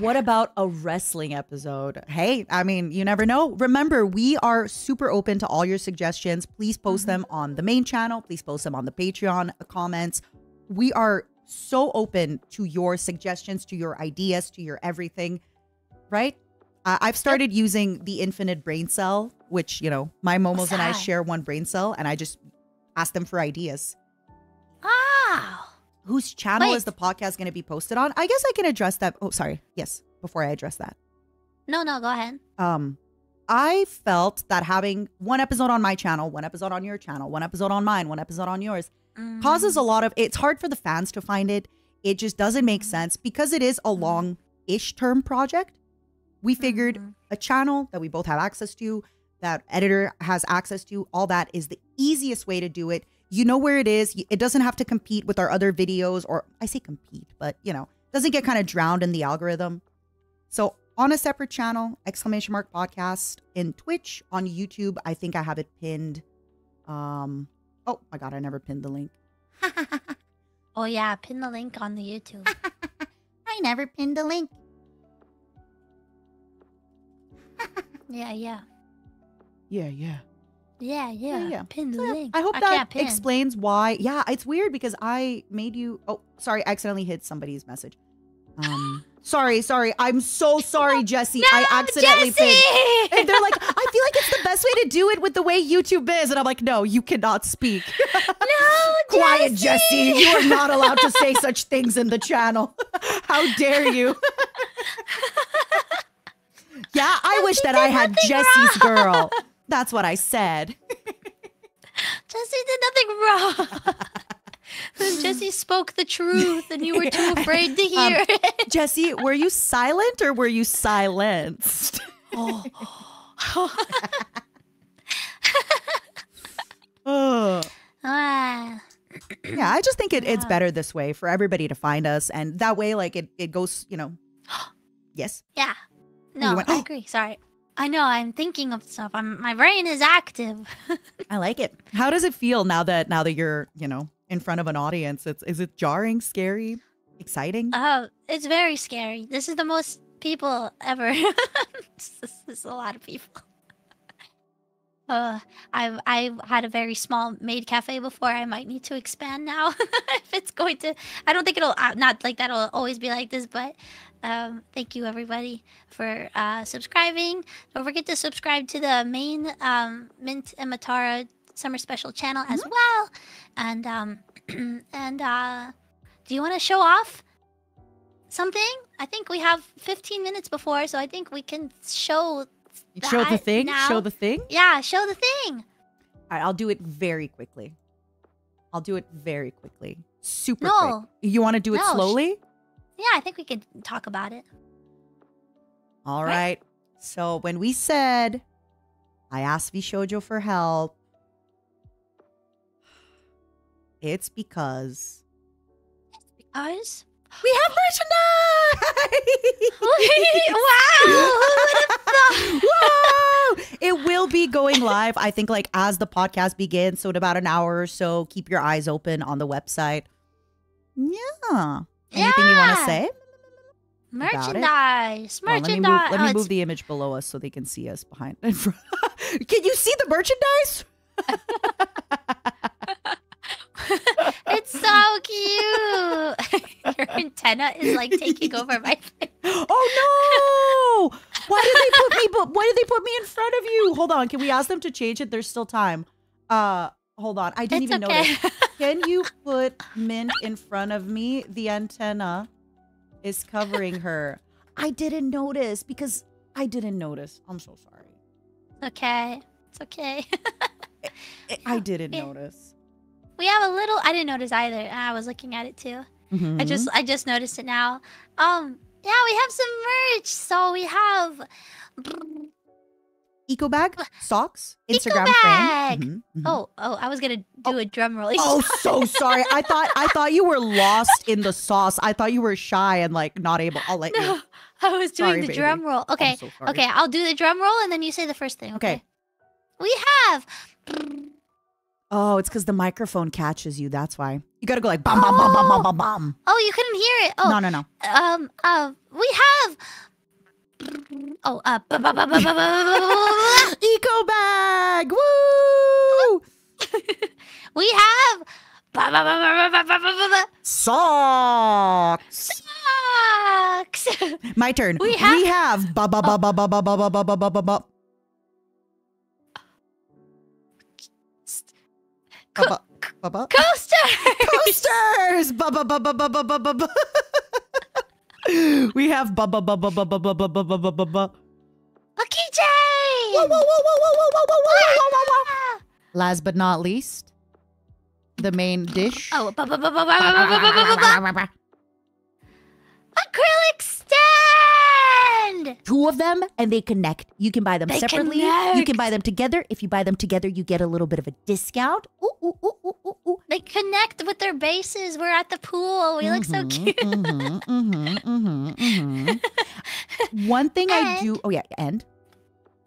What about a wrestling episode? Hey, I mean, you never know. Remember, we are super open to all your suggestions. Please post them on the main channel. Please post them on the Patreon comments. We are so open to your suggestions, to your ideas, to your everything, right? Uh, I've started using the infinite brain cell, which, you know, my momos and I share one brain cell, and I just ask them for ideas. Wow. Whose channel Wait. is the podcast going to be posted on? I guess I can address that. Oh, sorry. Yes, before I address that. No, no, go ahead. um I felt that having one episode on my channel, one episode on your channel, one episode on mine, one episode on yours Mm, causes a lot of it's hard for the fans to find it. It just doesn't make sense because it is a long-ish term project. We figured Mhm. a channel that we both have access to, that editor has access to, all that is the easiest way to do it. You know where it is. It doesn't have to compete with our other videos or I say compete, but you know, doesn't get kind of drowned in the algorithm. So on a separate channel, exclamation mark podcast in Twitch, on YouTube, I think I have it pinned. Um, oh my god, I never pinned the link. Oh yeah, pin the link on the YouTube. I never pinned the link. yeah, yeah. Yeah, yeah. Yeah, yeah. yeah. Pin the Yeah, link. I hope I that explains why. Yeah, it's weird because I made you. Oh, sorry, I accidentally hit somebody's message. Um, sorry, sorry. I'm so sorry, Jesse. I accidentally pinned. Jesse! And they're like, I feel like it's the best way to do it with the way YouTube is. And I'm like, no, you cannot speak. no, Quiet, Jesse. You are not allowed to say such things in the channel. How dare you? yeah, I wish that I had Jesse's girl. That's what I said. Jesse did nothing wrong. Jesse spoke the truth, and you were too afraid to Um, hear it. Jesse, were you silent or were you silenced? Oh. Oh. Ah. Yeah, I just think it, it's better this way for everybody to find us. And that way, like, it, it goes, you know. Yes. Yeah. No, went, I agree. Sorry. I know. I'm thinking of stuff. I'm, my brain is active. I like it. How does it feel now that now that you're, you know, in front of an audience? It's is it jarring, scary, exciting? Oh, it's very scary. This is the most people ever. this is a lot of people. Uh, I've I've had a very small maid cafe before. I might need to expand now if it's going to. I don't think it'll uh, not like that'll always be like this, but um, thank you everybody for uh, subscribing. Don't forget to subscribe to the main um, Mint and Matara summer special channel as well. And um, and uh, do you want to show off something? I think we have 15 minutes before, so I think we can show. Show the thing. now- Show the thing. Yeah, show the thing. All right, I'll do it very quickly. I'll do it very quickly. Super No. quick. You want to do it No, slowly? Yeah, I think we could talk about it. All Right. right. So when we said I asked VShojo for help, it's because It's Because. We have merchandise. wow! Whoa! It will be going live, I think, like as the podcast begins. So, in about an hour or so, keep your eyes open on the website. Yeah. Anything you want to say? Merchandise. Hold on, let me Merchandise. Oh, move, let Oh, me it's- move the image below us so they can see us behind. Can you see the merchandise? it's so cute. Your antenna is like taking over my face. Oh no! Why did they put me? But why did they put me in front of you? Hold on. Can we ask them to change it? There's still time. Uh, hold on. I didn't It's even okay. notice. Can you put Mint in front of me? The antenna is covering her. I didn't notice because I didn't notice. I'm so sorry. okay. It's okay. I- I didn't notice. We have a little. I didn't notice either. I was looking at it too. I Mhm. just I just noticed it now. Um. Yeah, we have some merch. So we have. eco bag, socks, Eco Instagram bag. frame. Mhm, mhm. Oh, oh! I was gonna do a drum roll. Oh, so sorry. I thought I thought you were lost in the sauce. I thought you were shy and like not able. I'll let you. I was doing Sorry, the baby. drum roll. Okay, so okay. I'll do the drum roll and then you say the first thing. Okay. Okay. We have. Oh, it's because the microphone catches you. That's why you gotta go like bam, bam, bam, bam, bam, bam, bam. Oh, you couldn't hear it. Oh, no, no, no. Um, uh, we have. Oh, uh, eco bag. Woo! we have. Socks. Socks. My turn. We have. We have. Ba ba. Coaster. Coasters. Ba ba ba ba ba ba ba ba ba. We have ba ba ba ba ba ba ba ba ba ba ba ba ba. A keychain. Whoa, whoa, whoa, whoa, whoa, whoa, whoa, whoa, whoa, whoa, whoa, whoa. Last but not least, the main dish. Oh, ba- ba- ba- ba- ba- ba- acrylic stand. Two of them and they connect. You can buy them They separately. You can buy them together. If you buy them together, you get a little bit of a discount. Ooh, ooh, ooh, ooh, ooh, ooh. They connect with their bases. We're at the pool. We look so Mhm, cute. mhm, mhm, mhm, mhm. One thing I do. Oh yeah, and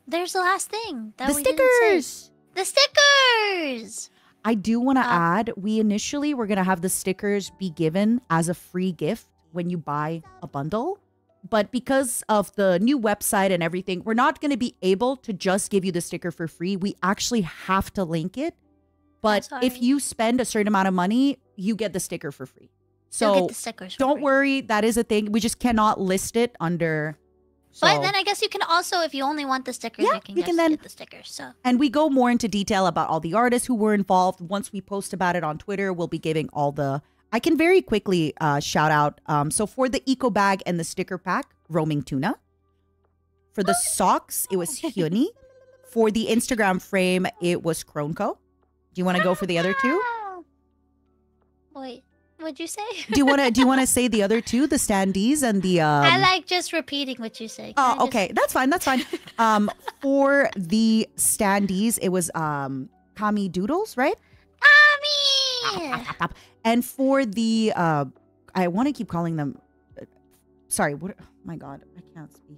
There's the last thing that the we didn't say. stickers. The stickers. I do want to Um, add. We initially were gonna have the stickers be given as a free gift when you buy a bundle. But because of the new website and everything, we're not going to be able to just give you the sticker for free. We actually have to link it. But if you spend a certain amount of money, you get the sticker for free. So get the don't free. worry, that is a thing. We just cannot list it under. But then I guess you can also, if you only want the stickers, Yeah, you can we can then- get the stickers. So and we go more into detail about all the artists who were involved. Once we post about it on Twitter, we'll be giving all the. I can very quickly uh, shout out. Um, so for the eco bag and the sticker pack, roaming tuna. For the socks, it was Hyuni. For the Instagram frame, it was Kronko. Do you want to go for the other two? Wait, what'd you say? Do you want to? Do you want to say the other two, the standees and the? Um, I like just repeating what you say. Oh, just- okay. That's fine. That's fine. Um, for the standees, it was um Kami Doodles, right? And for the uh I want to keep calling them uh, sorry, what my god, I can't speak.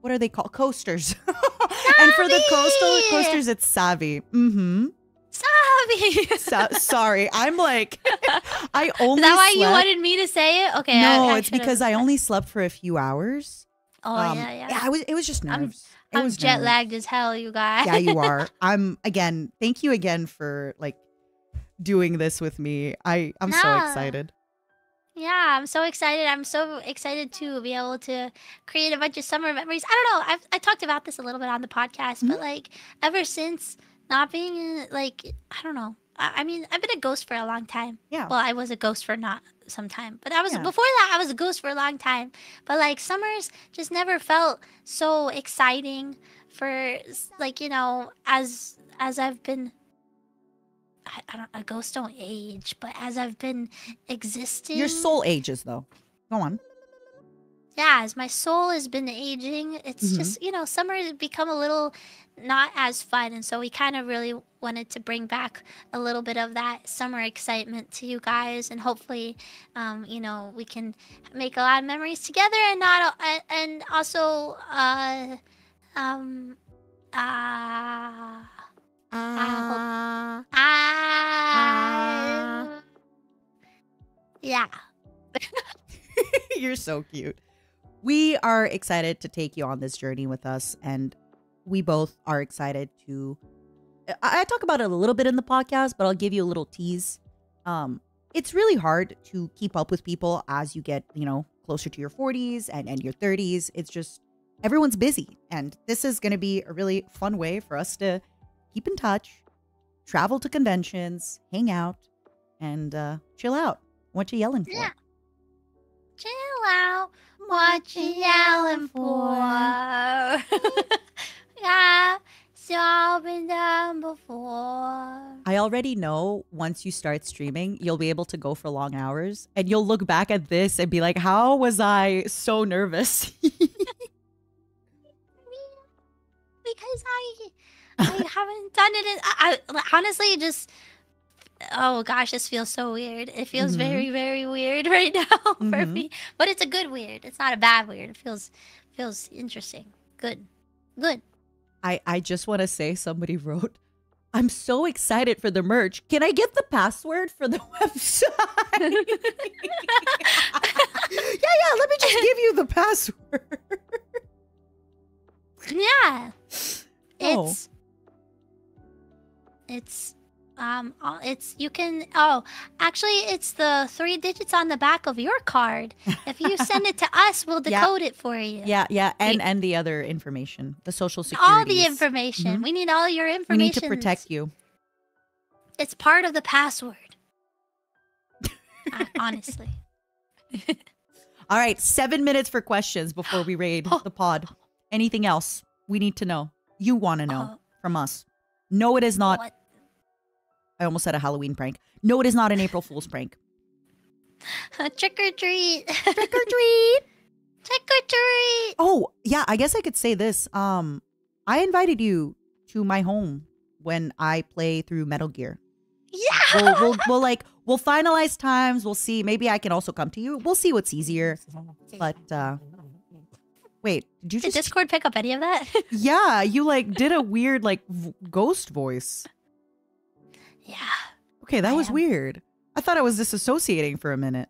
What are they called? Coasters. and for the coastal coasters, it's Savvy. Mm-hmm. Savvy! So, sorry. I'm like I Is only that why you wanted me to say it? Okay. No, I it's because I only slept for a few hours. Oh, Um, yeah, yeah. I was it was just I'm- nerves. it I'm was jet nerves. lagged as hell, you guys. yeah, you are. I'm again. Thank you again for like doing this with me. I I'm so excited. Yeah, I'm so excited. I'm so excited to be able to create a bunch of summer memories. I don't know. I've I talked about this a little bit on the podcast, but mm-hmm. like ever since not being in, like I don't know. I, I mean, I've been a ghost for a long time. Yeah. Well, I was a ghost for not some time, but I was Yeah. before that. I was a ghost for a long time. But like summers just never felt so exciting for like you know as as I've been. I, I don't. A ghost don't age, but as I've been existing, Your soul ages though. Go on. yeah, as my soul has been aging, it's Mhm. just, you know, summer has become a little not as fun. And so we kind of really wanted to bring back a little bit of that summer excitement to you guys. And hopefully, um, you know, we can make a lot of memories together and not, uh, and also, uh, um, uh, Uh, uh, yeah. You're so cute. We are excited to take you on this journey with us, and we both are excited to. I, I talk about it a little bit in the podcast, but I'll give you a little tease. Um, it's really hard to keep up with people as you get, you know, closer to your 40s and, and your 30s. It's just everyone's busy, and this is going to be a really fun way for us to keep in touch, travel to conventions, hang out, and uh, chill out. What you yelling for? Yeah. Chill out. What you yelling for? yeah, all been done before. I already know once you start streaming, you'll be able to go for long hours and you'll look back at this and be like, how was I so nervous? Because I, I haven't done it. In, I, I honestly just. Oh gosh, this feels so weird. It feels Mhm. very, very weird right now for Mhm. me. But it's a good weird. It's not a bad weird. It feels, feels interesting. Good, good. I, I just want to say somebody wrote, I'm so excited for the merch. Can I get the password for the website? yeah, yeah, let me just give you the password. Yeah. Oh. It's it's um it's you can oh actually it's the three digits on the back of your card. If you send it to us, we'll Yeah. decode it for you. Yeah, yeah, and Wait. and the other information, the social security. All the information. Mhm. We need all your information We need to protect you. It's part of the password. Honestly. All right, seven minutes for questions before we raid Oh. the pod. Anything else we need to know? You want to know Oh, from us? No, it is not. what? I almost said a Halloween prank. No, it is not an April Fool's prank. Trick or treat. Trick or treat. Trick or treat. Oh, yeah. I guess I could say this. Um, I invited you to my home when I play through Metal Gear. Yeah. We'll, we'll, we'll like we'll finalize times. We'll see. Maybe I can also come to you. We'll see what's easier. But uh, Wait, did you Did just? Discord pick up any of that? yeah, you like did a weird like v- ghost voice. Yeah. Okay, that I was am. weird. I thought I was disassociating for a minute.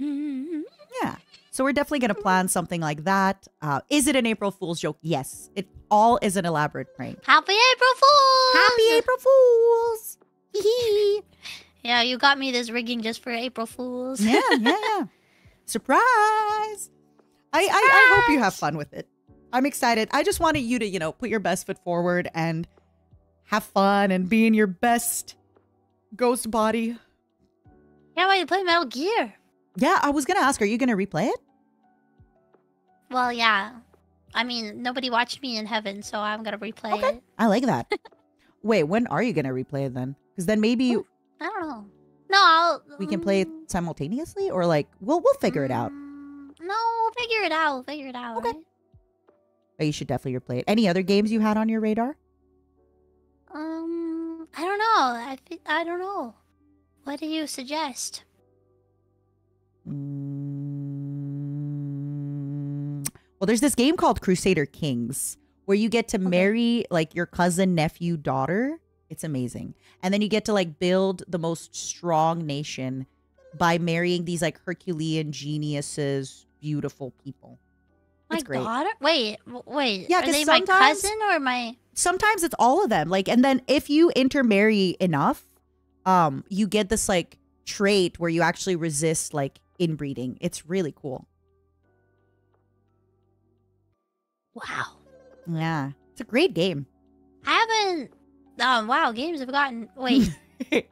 Mhm. Yeah. So we're definitely going to plan something like that. Uh, is it an April Fool's joke? Yes. It all is an elaborate prank. Happy April Fools! Happy April Fools! Yeah, you got me this rigging just for April Fools. yeah, yeah, yeah. Surprise! I, I I hope you have fun with it. I'm excited. I just wanted you to, you know, put your best foot forward and have fun and be in your best ghost body. yeah, why you play Metal Gear? Yeah, I was gonna ask, are you gonna replay it? Well, yeah. I mean, nobody watched me in heaven, so I'm gonna replay Okay. it. I like that. Wait, when are you gonna replay it then? Because then maybe Ooh. I don't know. No, I'll. we can play it mm, simultaneously, or like we'll we'll figure it out. mm, No, we'll figure it out. We'll figure it out. Okay. Right? But you should definitely replay it. Any other games you had on your radar? Um, I don't know. I I don't know. What do you suggest? Mm, well, there's this game called Crusader Kings where you get to marry like your cousin, nephew, daughter. It's amazing. And then you get to like build the most strong nation by marrying these like Herculean geniuses, beautiful people. My It's great. daughter? Wait, wait. Yeah, are they my cousin or my? Sometimes it's all of them. Like, and then if you intermarry enough, um, you get this like trait where you actually resist like inbreeding. It's really cool. Wow. Yeah. It's a great game. I haven't. Um. Wow. Games have gotten. Wait.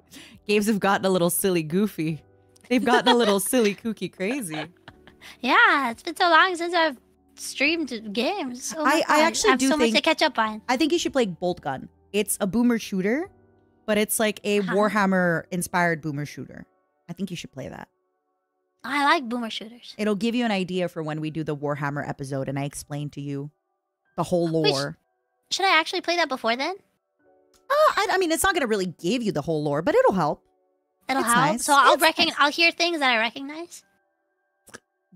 Games have gotten a little silly goofy. They've gotten a little silly kooky crazy. yeah, it's been so long since I've streamed games. Oh I- I actually have do so much to think- catch up on. I think you should play Boltgun. It's a boomer shooter, but it's like a Uh-huh. Warhammer inspired boomer shooter. I think you should play that. I like boomer shooters. It'll give you an idea for when we do the Warhammer episode and I explain to you the whole Wait, lore. Should I actually play that before then? Uh, I, I mean, it's not going to really give you the whole lore, but it'll help. It'll It's help. nice. So I'll It's reckon. nice. I'll hear things that I recognize.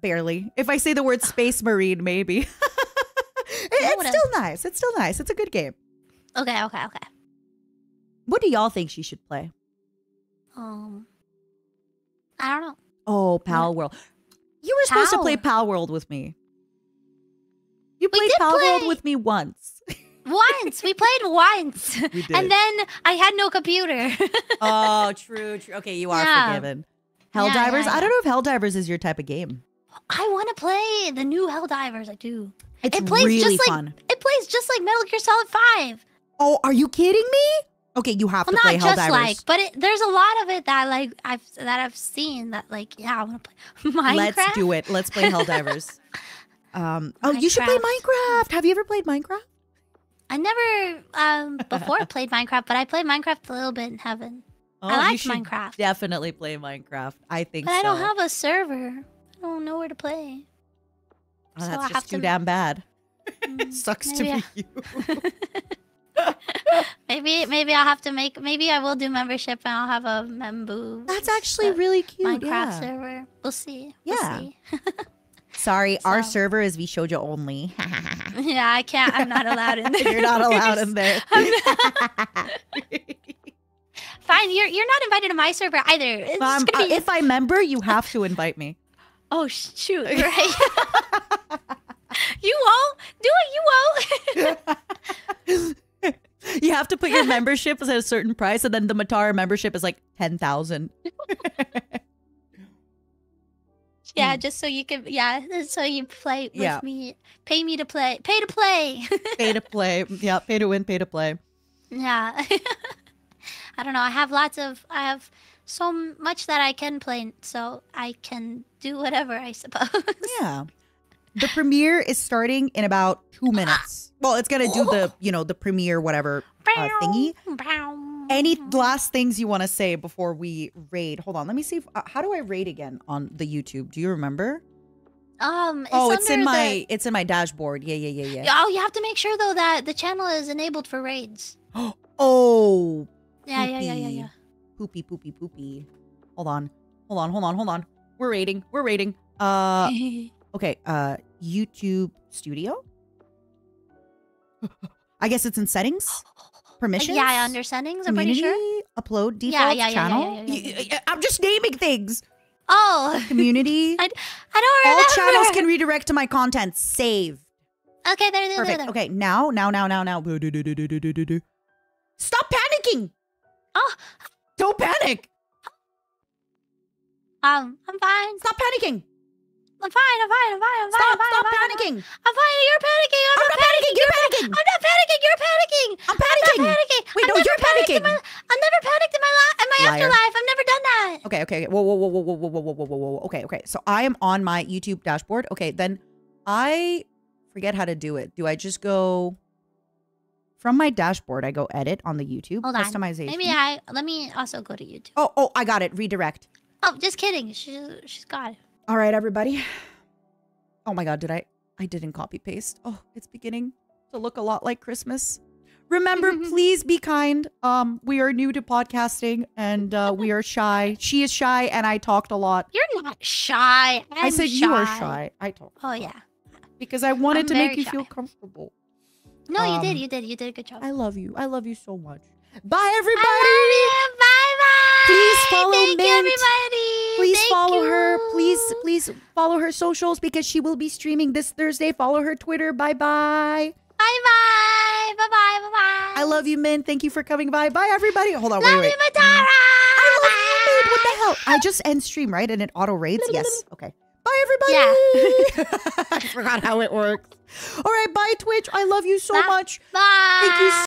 Barely. If I say the word Space Marine, maybe. It- it's still nice. It's still nice. It's a good game. Okay. Okay. Okay. What do y'all think she should play? Um. I don't know. Oh, Palworld. You were supposed to play Palworld with me. You played Palworld with me once. Once we played once, We and then I had no computer. oh, true, true. Okay, you are Yeah. forgiven. Yeah, Helldivers? yeah, I don't know if Helldivers is your type of game. I want to play the new Helldivers. I do. It's It plays really just like- fun. It plays just like Metal Gear Solid Five. Oh, are you kidding me? Okay, you have Well, to play not just like, but it, there's a lot of it that like I've that I've seen that like yeah I want to play Minecraft. Let's do it. Let's play Helldivers. um, oh, you should play Minecraft. Minecraft. Have you ever played Minecraft? I never um before played Minecraft, but I played Minecraft a little bit in heaven. Oh, I like Minecraft, Definitely play Minecraft. I think but so. I don't have a server. I don't know where to play. Oh, so that's I just too to- damn bad. Mm, Sucks to I- be you. Maybe maybe I'll have to make maybe I will do membership and I'll have a membu. That's actually really cute. Minecraft yeah. server. We'll see. We'll Yeah. see. Sorry, our server is VShojo only. yeah, I can't. I'm not allowed in there. You're not allowed in there. Fine, you're you're not invited to my server either. Um, uh, be- if I member, you have to invite me. Oh shoot, right? you won't do it. You won't. You have to put your membership at a certain price, and then the Matara membership is like ten thousand. yeah, hmm. just so you can. Yeah, so you play with Yeah. me. Pay me to play. Pay to play. Pay to play. Yeah, pay to win, pay to play. yeah. I don't know. I have lots of. I have so much that I can play, so I can do whatever. I suppose. Yeah. The premiere is starting in about two minutes. Well, it's gonna do the, you know, the premiere whatever uh, thingy. Any last things you want to say before we raid? Hold on, let me see. If, uh, how do I raid again on the YouTube? Do you remember? Um. It's oh, it's in my the- it's in my dashboard. Yeah, yeah, yeah, yeah. Oh, you have to make sure though that the channel is enabled for raids. Oh, Yeah, yeah, yeah, yeah, yeah. Poopy, poopy, poopy. Hold on, hold on, hold on, hold on. We're raiding. We're raiding. Uh, okay. Uh, YouTube Studio. I guess it's in settings, permissions. Yeah, under settings, I'm pretty sure. upload default Yeah, yeah, yeah, channel. yeah, yeah, yeah, Y- y- I'm just naming things. Oh, Community. I don't remember. All channels can redirect to my content. Save. Okay, there, there, there, Perfect. there. Okay, now, now, now, now, now. Stop panicking. Oh. Don't panic. Um, I'm fine. Stop panicking. I'm fine. I'm fine. I'm fine. I'm fine. Stop, I'm fine. stop I'm fine, I'm fine. panicking. I'm fine. You're panicking. I'm, I'm not panicking. You're panicking. I'm not panicking. You're panicking. I'm panicking. I'm not panicking. Wait, no, you're panicking. my- I've never panicked in my life. In my Liar. afterlife, I've never done that. Okay, okay, okay. Whoa, whoa, whoa, whoa, whoa, whoa, whoa, whoa, whoa, whoa, whoa. Okay, okay. So I am on my YouTube dashboard. Okay, then I forget how to do it. Do I just go from my dashboard? I go edit on the YouTube Hold on. customization. Maybe I. Let me also go to YouTube. Oh, oh, I got it. Redirect. Oh, just kidding. She's she's got it. All right, everybody. Oh my God, did I? I didn't copy paste. Oh, it's beginning to look a lot like Christmas. Remember, please be kind. Um, we are new to podcasting and uh, we are shy. She is shy, and I talked a lot. You're not shy. I'm i said you are shy. I talked Oh yeah. because I wanted I'm to make you shy. feel comfortable. No, you Um, did. You did. You did a good job. I love you. I love you so much. Bye, I everybody. love you. Bye bye. Please follow Thank you, Mint. everybody. Please Thank follow her. Please, please follow her socials because she will be streaming this Thursday. Follow her Twitter. Bye bye. Bye bye. Bye bye. Bye bye. I love you, Min. Thank you for coming by. Bye, everybody. Hold on. Love wait, wait. you, Matara. I love you, Min. What the hell? I just end stream, right? And it auto raids? Yes. Okay. Bye, everybody. I forgot how it works. All right. Bye, Twitch. I love you so Bye. much. Bye. Thank you